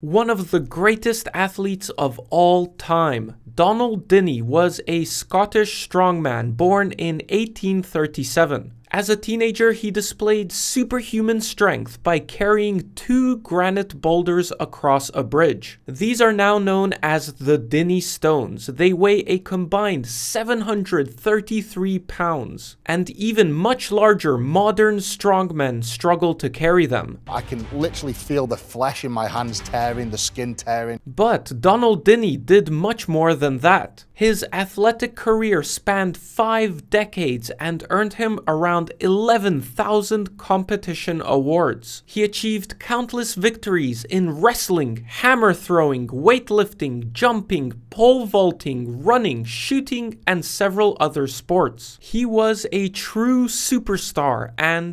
One of the greatest athletes of all time, Donald Dinnie was a Scottish strongman born in 1837. As a teenager, he displayed superhuman strength by carrying two granite boulders across a bridge. These are now known as the Dinnie Stones. They weigh a combined 733 pounds, and even much larger modern strongmen struggle to carry them. I can literally feel the flesh in my hands tearing, the skin tearing. But Donald Dinnie did much more than that. His athletic career spanned five decades and earned him around 11,000 competition awards. He achieved countless victories in wrestling, hammer throwing, weightlifting, jumping, pole vaulting, running, shooting, and several other sports. He was a true superstar and